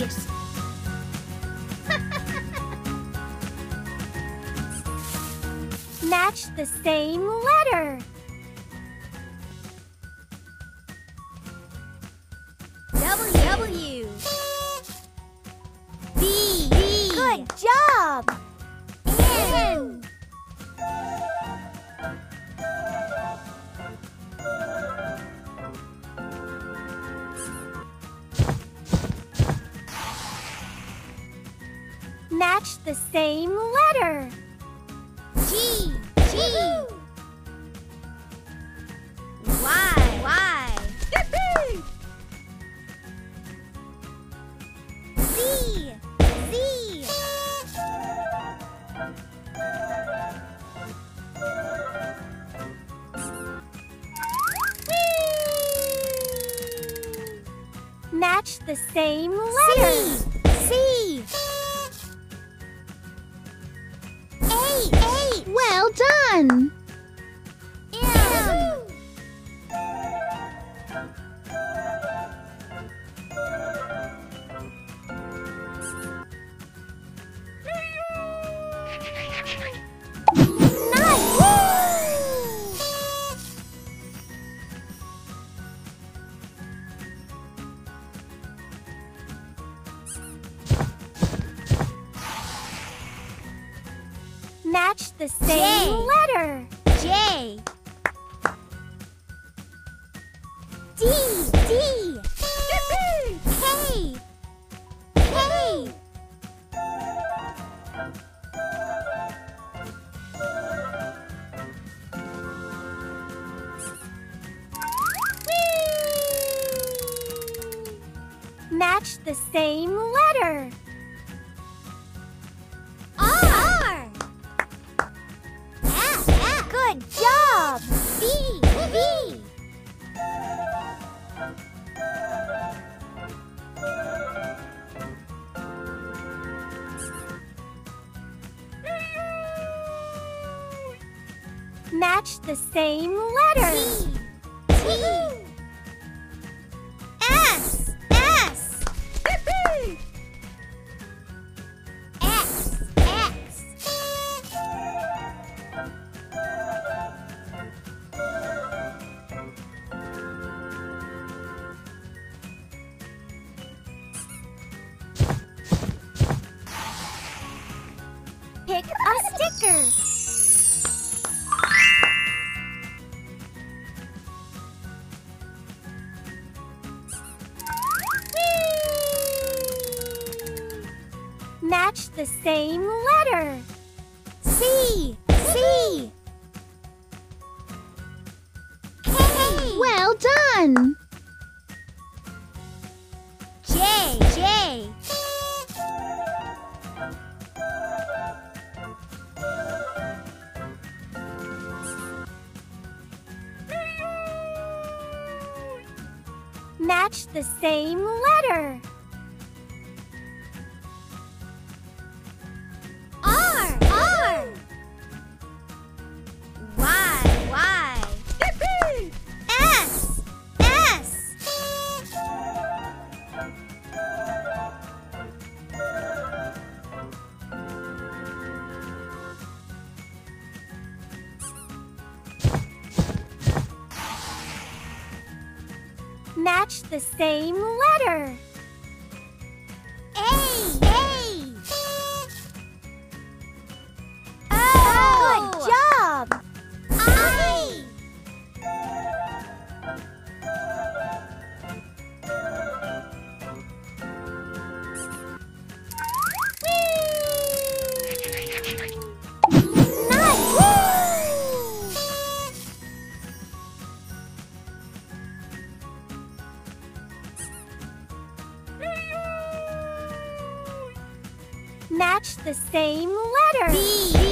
it. Match the same letter. W. W. B. B. Good job! Match the same letter. G. G. Y. Y. Z. Z. Match the same letter. C. Done! M. Match the same D. D. Match the same letter. T. T. S. S. X. X. Pick a sticker. The same letter. C. C. K. Well done! J. J. Match the same letter. Match the same letter. Match the same letter. B.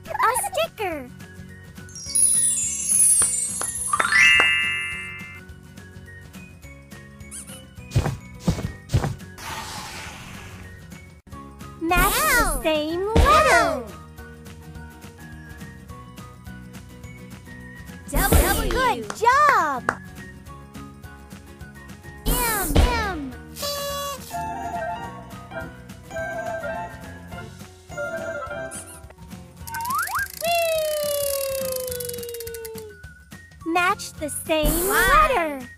pick a sticker. Match wow. the same match the same wow. letter.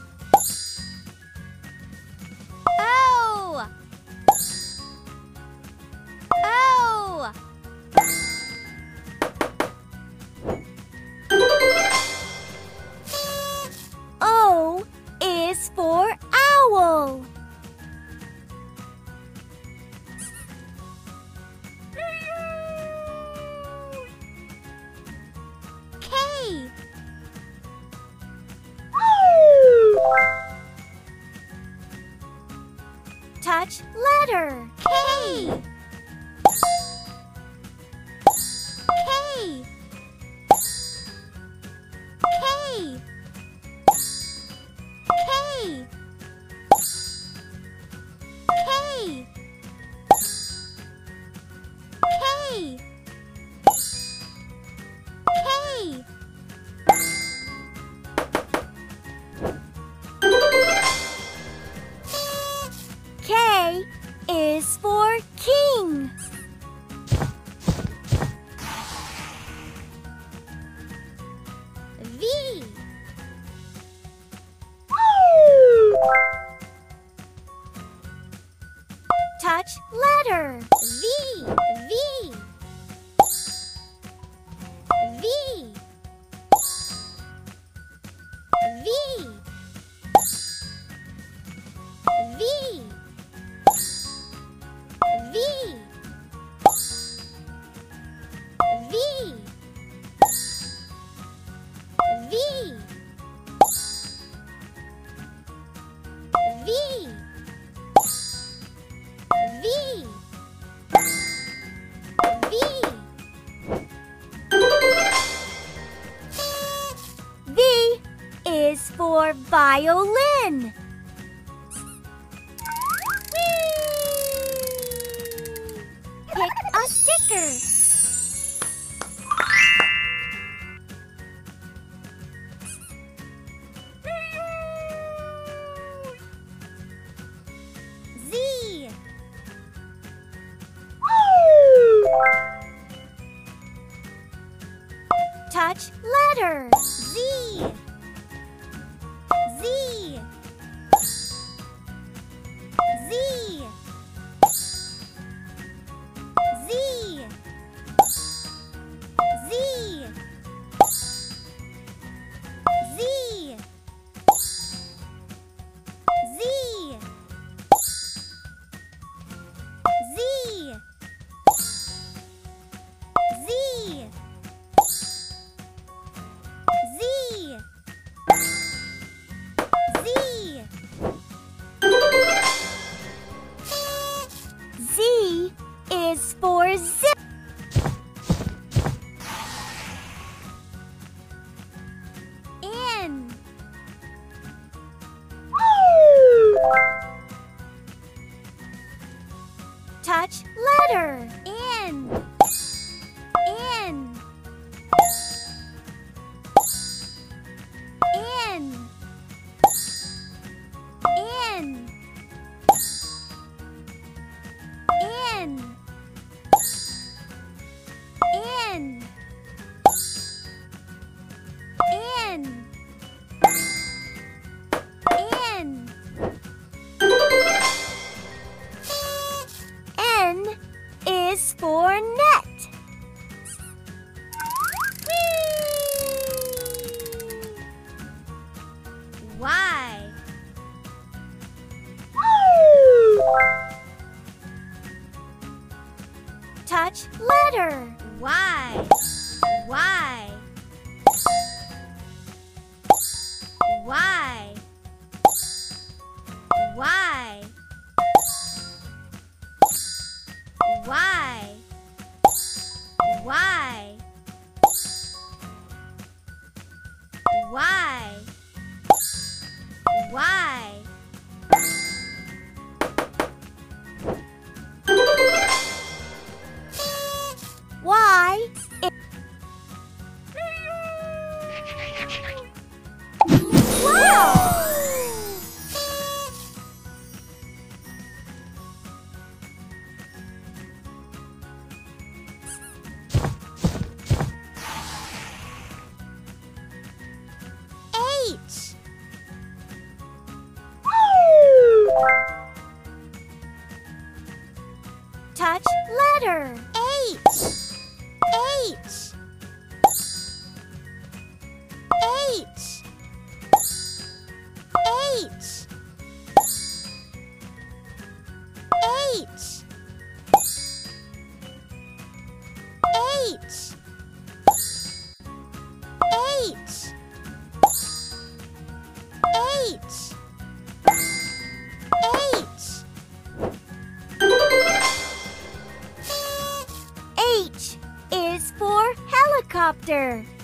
touch letter K. Touch letter. N. for net. beach. Helicopter.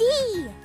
D